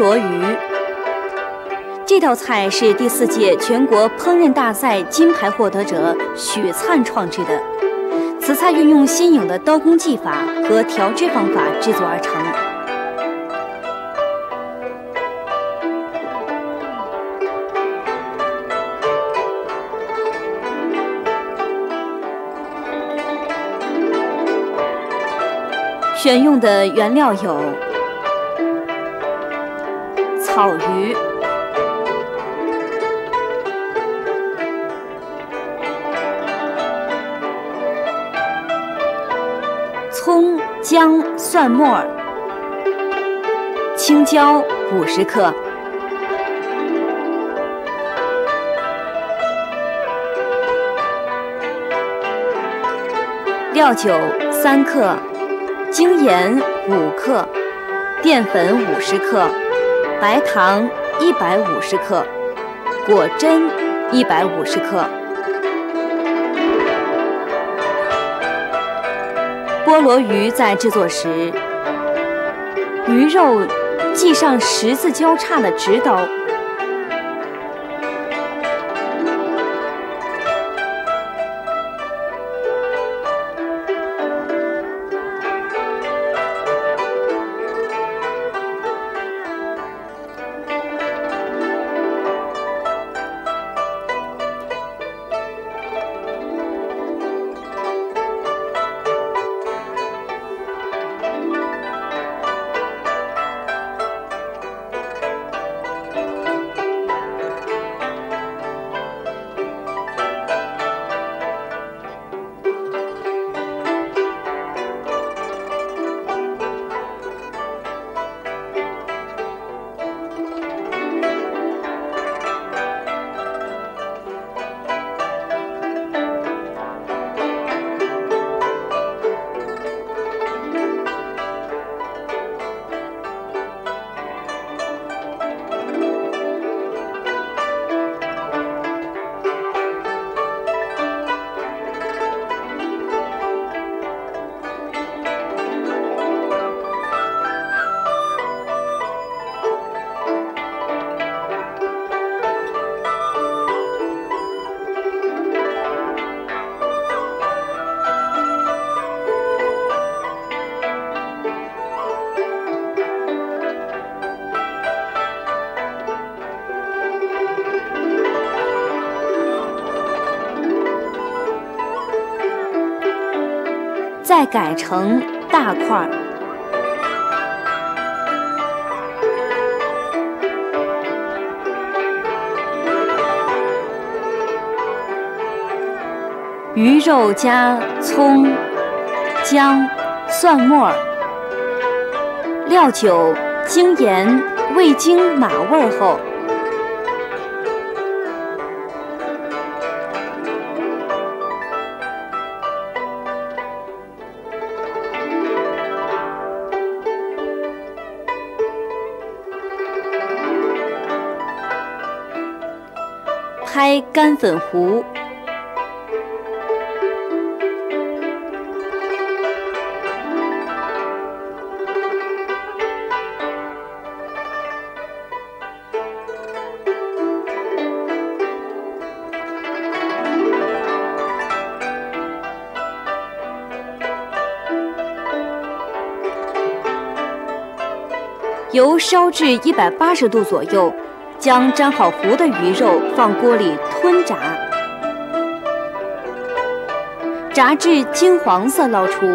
罗鱼。这道菜是第四届全国烹饪大赛金牌获得者许灿创制的。此菜运用新颖的刀工技法和调制方法制作而成。选用的原料有草鱼。葱、姜、蒜末、青椒五十克，料酒三克，精盐五克，淀粉五十克，白糖一百五十克，果珍一百五十克。菠萝鱼在制作时，鱼肉系上十字交叉的直刀。再改成大块儿。鱼肉加葱、姜、蒜末、料酒、精盐，味精码味后。拍干粉糊，油烧至一百八十度左右。将粘好糊的鱼肉放锅里吞炸，炸至金黄色捞出。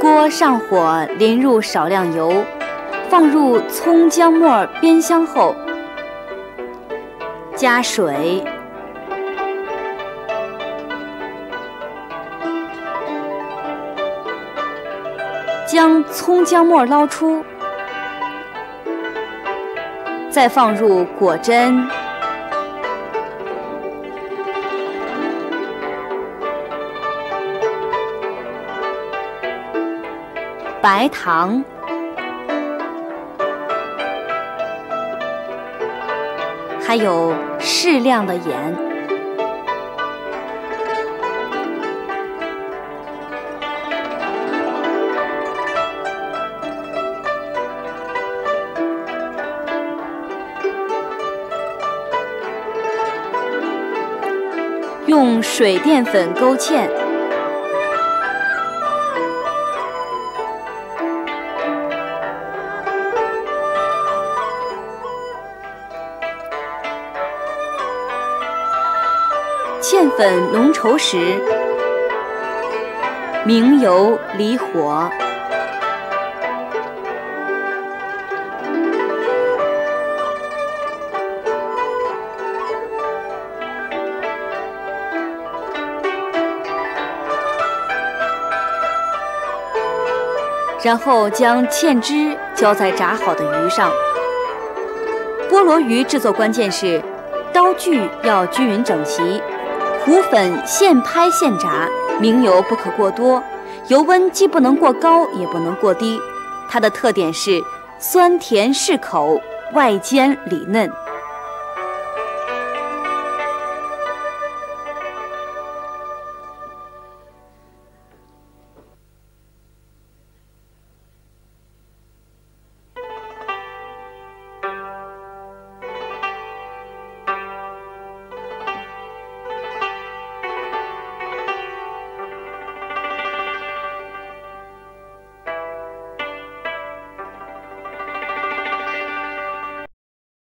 锅上火，淋入少量油，放入葱姜末煸香后，加水，将葱姜末捞出，再放入果珍。白糖，还有适量的盐，用水淀粉勾芡。芡粉浓稠时，明油离火，然后将芡汁浇在炸好的鱼上。菠萝鱼制作关键是刀具要均匀整齐。糊粉现拍现炸，明油不可过多，油温既不能过高，也不能过低。它的特点是酸甜适口，外煎里嫩。